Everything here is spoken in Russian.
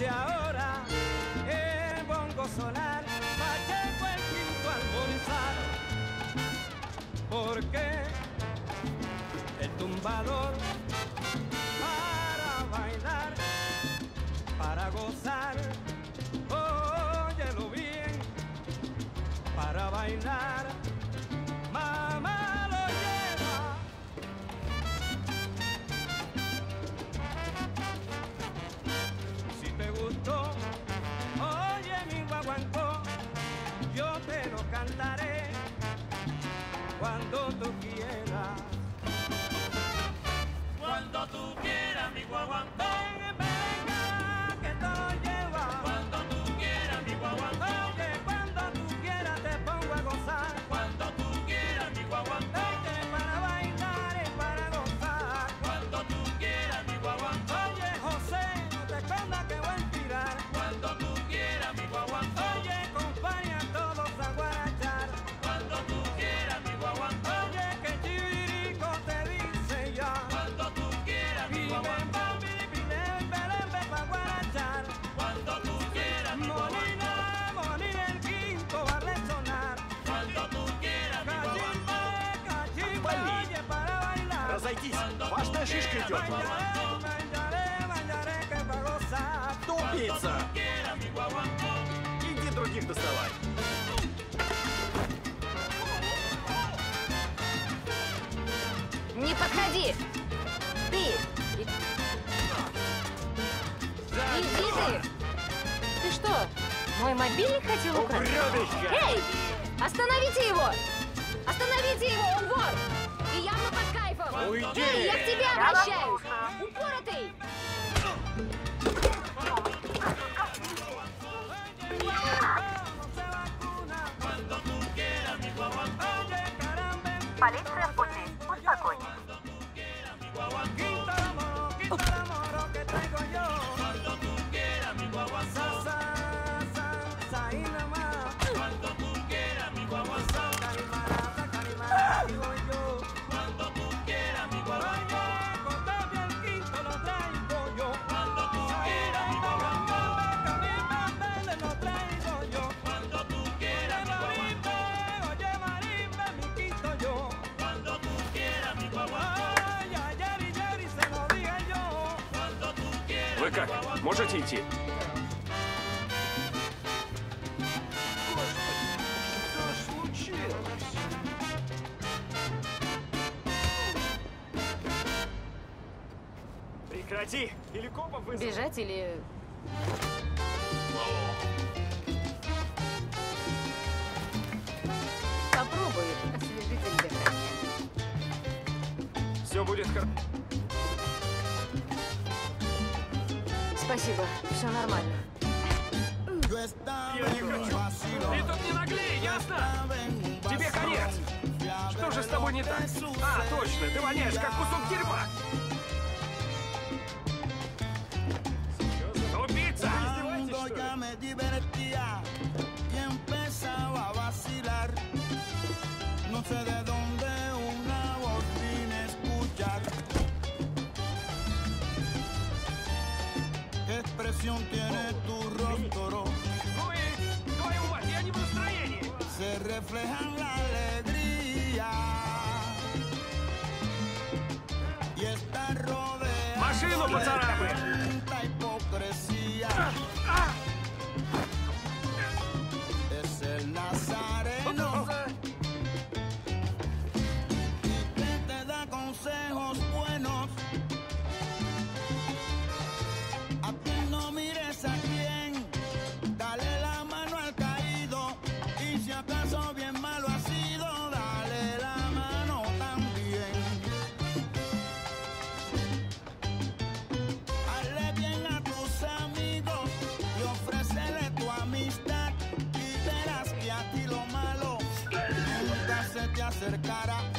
que ahora el bongo solar pacheco el quinto almorzar. Porque el tumbador para bailar, para gozar, óyelo bien, para bailar. cantaré cuando tú quieras. торопитесь, важная шишка идет. Тупица! Иди других доставай. Не подходи! Ты! Иди ты! Ты что, мой мобильник хотел украсть? Эй! Остановите его! Уйди! Эй, я к тебе обращаюсь! Упоротый! Полиция Вы как? Можете идти? Прекрати! Или копов вызов. Бежать или... Попробуй освежитель. Все будет хорошо. Спасибо, все нормально. Ты тут не наглей, ясно? Тебе конец. Что же с тобой не так? А, точно, ты воняешь, как кусок дерьма. canción tiene tu rostro. Se refleja en la alegría y está rodeada de tanta hipocresía. cara.